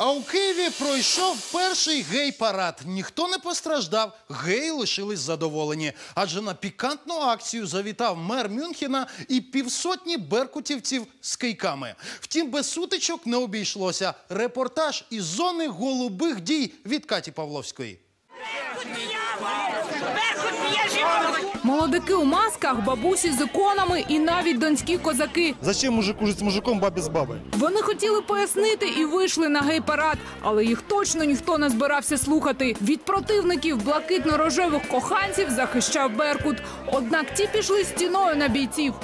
А у Києві пройшов перший гей-парад. Ніхто не постраждав, геї лишились задоволені. Адже на пікантну акцію завітав мер Мюнхена і півсотні беркутівців з кийками. Втім, без сутичок не обійшлося. Репортаж із зони голубих дій від Каті Павловської. Беркут б'є жінок! Молодики у масках, бабусі з іконами і навіть донські козаки. Зачем мужик жить з мужиком, бабі з бабою? Вони хотіли пояснити і вийшли на гей-парад, але їх точно ніхто не збирався слухати. Від противників блакитно-рожевих коханців захищав Беркут. Однак ті пішли стіною на бійців.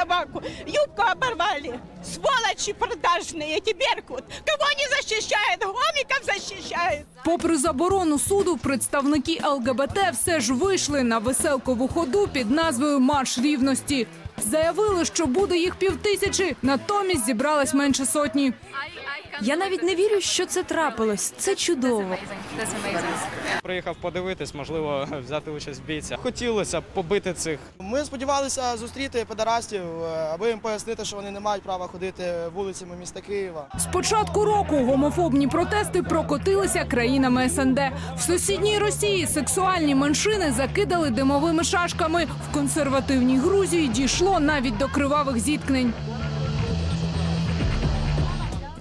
Собаку, юбку оборвали. Сволочи продажные, эти Беркут. Кого не защищает? Гомиков защищает. Попри заборону суду, представники ЛГБТ все ж вийшли на веселкову ходу під назвою Марш рівності. Заявили, що буде їх півтисячі, натомість зібралось менше сотні. Я навіть не вірю, що це трапилось. Це чудово. Приїхав подивитись, можливо, взяти участь в бійці. Хотілося б побити цих Ми сподівалися зустріти педерастів, е, аби їм пояснити, що вони не мають права ходити вулицями міста Києва. З початку року гомофобні протести прокотилися країнами СНД. В сусідній Росії сексуальні меншини закидали димовими шашками. В консервативній Грузії дійшло навіть до кривавих зіткнень.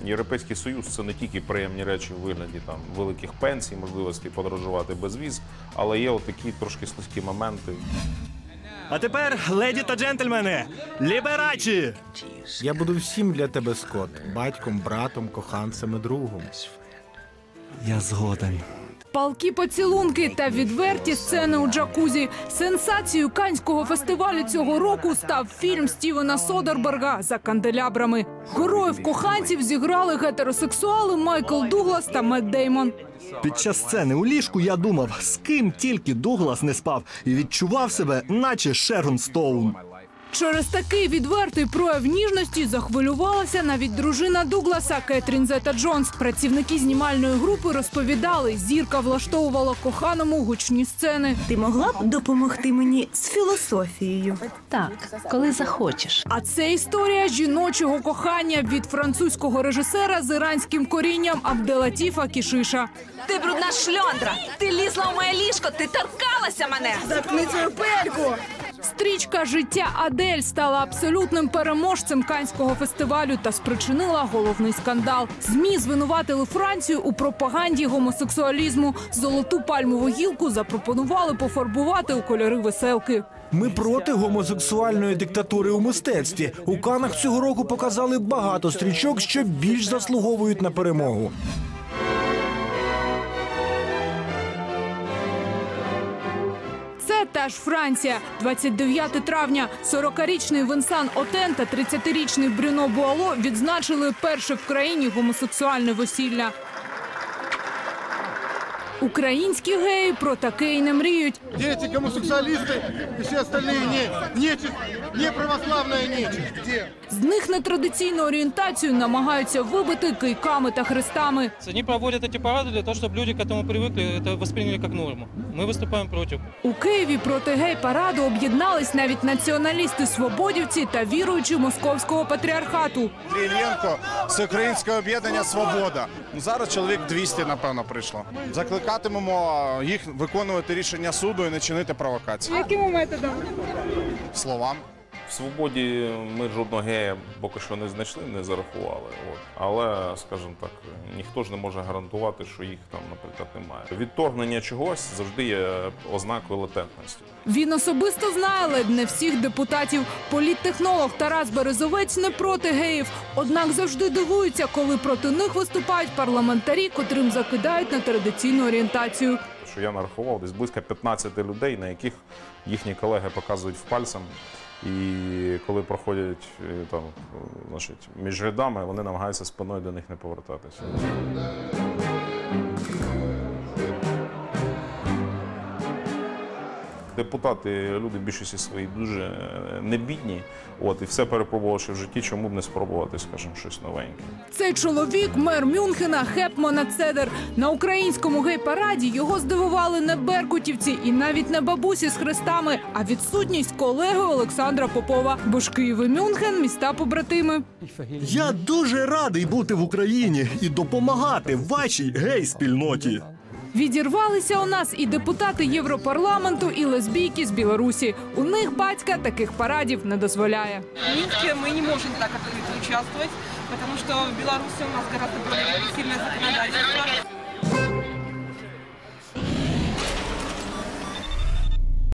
Європейський Союз це не тільки приємні речі у вигляді там великих пенсій, можливості подорожувати без віз, але є отакі такі трошки слизькі моменти. А тепер, леді та джентльмени, ліберачі! Я буду всім для тебе, Скот. Батьком, братом, коханцем і другом. Я згоден. Палкі поцілунки та відверті сцени у джакузі. Сенсацією канського фестивалю цього року став фільм Стівена Содерберга за канделябрами. Героїв коханців зіграли гетеросексуали Майкл Дуглас та Мет Деймон. Під час сцени у ліжку я думав, з ким тільки Дуглас не спав, і відчував себе, наче Шерон Стоун. Через такий відвертий прояв ніжності захвилювалася навіть дружина Дугласа Кетрін Зета Джонс. Працівники знімальної групи розповідали, зірка влаштовувала коханому гучні сцени. Ти могла б допомогти мені з філософією? Так, коли захочеш. А це історія жіночого кохання від французького режисера з іранським корінням Абделатіфа Кішиша. Ти брудна шльондра! Ти лізла в моє ліжко, ти торкалася мене! Заткни свою пельку! Стрічка Життя Адель стала абсолютним переможцем канського фестивалю та спричинила головний скандал. Змі звинуватили Францію у пропаганді гомосексуалізму. Золоту пальмову гілку запропонували пофарбувати у кольори веселки. Ми проти гомосексуальної диктатури у мистецтві. У Канах цього року показали багато стрічок, що більш заслуговують на перемогу. Це та ж Франція. 29 травня 40-річний Венсан Отен та 30-річний Брюно Буало відзначили перше в країні гомосексуальне весілля. Українські геї про таке й не мріють. Дети, гомосексуалисты и все остальные не, нечисть, не православная нечисть. Где? З них нетрадиційну орієнтацію намагаються вибити кийками та хрестами. Они проводят эти парады для того, чтобы люди к этому привыкли, это восприняли как норму. Мы выступаем против. У Києві проти гей-параду об'єднались навіть націоналісти-свободівці та віруючі московського патріархату. Іллєнко, Всеукраїнське об'єднання Свобода. Ну, Зараз чоловік 200, напевно, прийшло. Закликатимемо їх виконувати рішення суду і не чинити провокації. Якими методами? Словами. В свободі ми жодного гея поки що не знайшли, не зарахували. От. Але, скажімо так, ніхто ж не може гарантувати, що їх там, наприклад, немає. Відторгнення чогось завжди є ознакою латентності. Він особисто знає ледь не всіх депутатів. Політтехнолог Тарас Березовець не проти геїв. Однак завжди дивується, коли проти них виступають парламентарі, котрим закидають на традиційну орієнтацію. Що я нарахував десь близько 15 людей, на яких їхні колеги показують пальцем. І коли проходять е, там, значить, між рядами, вони намагаються спиною до них не повертатися. Депутати, люди в більшості своїй дуже е, небідні. От, і все перепробувавши в житті, чому б не спробувати, скажімо, щось новеньке. Цей чоловік мер Мюнхена Хепмана Цедер. На українському гей-параді його здивували не беркутівці і навіть не бабусі з хрестами, а відсутність колеги Олександра Попова. Бо ж Київ і Мюнхен міста побратими. Я дуже радий бути в Україні і допомагати вашій гей-спільноті. Відірвалися у нас і депутати Європарламенту, і лесбійки з Білорусі. У них батька таких парадів не дозволяє. В ми не можемо так открыто тому що в Білорусі у нас гораздо более сильне законодательство.